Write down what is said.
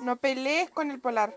No pelees con el polar.